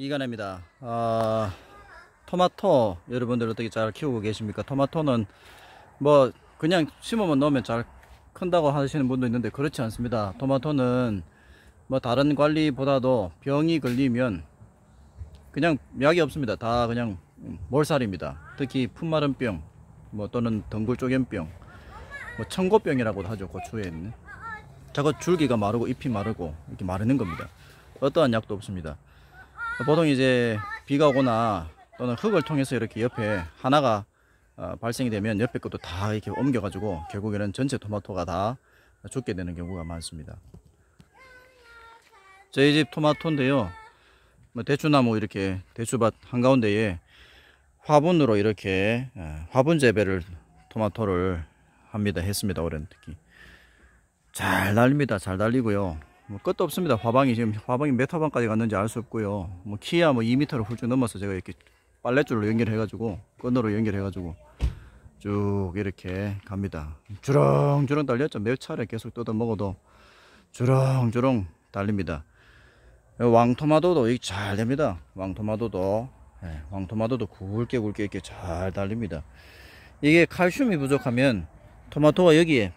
이간입니다. 아, 토마토 여러분들 어떻게 잘 키우고 계십니까? 토마토는 뭐 그냥 심으면 넣으면 잘 큰다고 하시는 분도 있는데 그렇지 않습니다. 토마토는 뭐 다른 관리보다도 병이 걸리면 그냥 약이 없습니다. 다 그냥 몰살입니다. 특히 품마른병 뭐 또는 덩굴조견병 뭐 청고병이라고도 하죠. 고추에 있는 저거 줄기가 마르고 잎이 마르고 이렇게 마르는 겁니다. 어떠한 약도 없습니다. 보통 이제 비가 오거나 또는 흙을 통해서 이렇게 옆에 하나가 어, 발생이 되면 옆에 것도 다 이렇게 옮겨 가지고 결국에는 전체 토마토가 다 죽게 되는 경우가 많습니다. 저희 집 토마토인데요. 뭐 대추나무 이렇게 대추밭 한가운데에 화분으로 이렇게 어, 화분 재배를 토마토를 합니다. 했습니다. 올해는 특히. 잘 달립니다. 잘 달리고요. 뭐 끝도 없습니다. 화방이 지금 화방이 몇 화방까지 갔는지 알 수 없고요. 뭐 키야 뭐 2m를 훌쩍 넘어서 제가 이렇게 빨래줄로 연결해가지고 끈으로 연결해가지고 쭉 이렇게 갑니다. 주렁주렁 달렸죠. 몇 차례 계속 뜯어 먹어도 주렁주렁 달립니다. 왕토마토도 이게 잘 됩니다. 왕토마토도 네, 왕토마토도 굵게 굵게 이렇게 잘 달립니다. 이게 칼슘이 부족하면 토마토가 여기에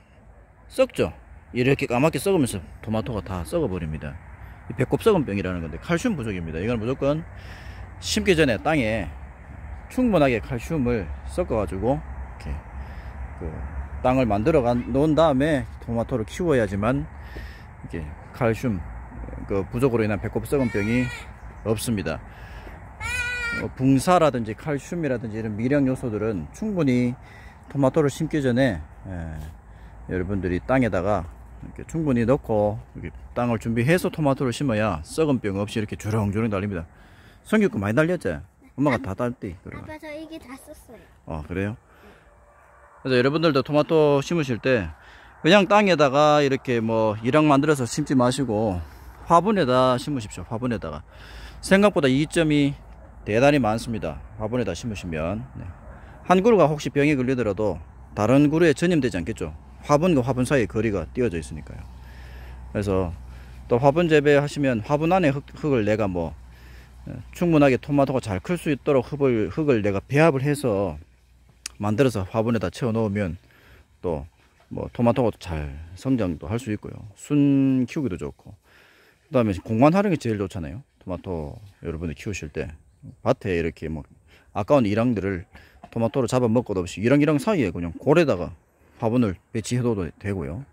썩죠. 이렇게 까맣게 썩으면서 토마토가 다 썩어버립니다. 배꼽 썩은 병이라는 건데 칼슘 부족입니다. 이건 무조건 심기 전에 땅에 충분하게 칼슘을 섞어 가지고 이렇게 그 땅을 만들어 놓은 다음에 토마토를 키워야지만 이게 칼슘 그 부족으로 인한 배꼽 썩은 병이 없습니다. 뭐 붕사라든지 칼슘이라든지 이런 미량 요소들은 충분히 토마토를 심기 전에 예, 여러분들이 땅에다가 이렇게 충분히 넣고 땅을 준비해서 토마토를 심어야 썩은 병 없이 이렇게 주렁주렁 달립니다. 거 많이 달렸지? 엄마가 다 달대. 아빠 저 이게 다 썼어요. 어 그래요? 그래서 여러분들도 토마토 심으실 때 그냥 땅에다가 이렇게 뭐 이랑 만들어서 심지 마시고 화분에다 심으십시오. 화분에다가 생각보다 이점이 대단히 많습니다. 화분에다 심으시면 네. 한 그루가 혹시 병이 걸리더라도 다른 그루에 전염되지 않겠죠. 화분과 화분 사이에 거리가 띄어져 있으니까요. 그래서 또 화분 재배하시면 화분 안에 흙, 을 내가 뭐 어, 충분하게 토마토가 잘 클 수 있도록 흙을, 흙을 내가 배합을 해서 만들어서 화분에다 채워 놓으면 또 뭐 토마토가 잘 성장도 할 수 있고요. 순 키우기도 좋고. 그 다음에 공간 활용이 제일 좋잖아요. 토마토 여러분들 키우실 때 밭에 이렇게 뭐 아까운 이랑들을 토마토로 잡아 먹고도 없이 이랑이랑 사이에 그냥 골에다가 화분을 배치해둬도 되고요.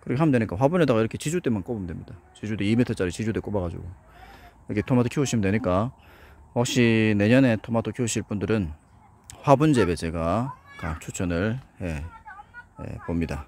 그렇게 하면 되니까 화분에다가 이렇게 지주대만 꼽으면 됩니다. 지주대 2m짜리 지주대 꼽아가지고 이렇게 토마토 키우시면 되니까 혹시 내년에 토마토 키우실 분들은 화분 재배 제가 추천을 해, 해 봅니다.